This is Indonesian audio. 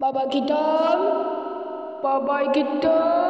Baba hitam, baba hitam, baba hitam.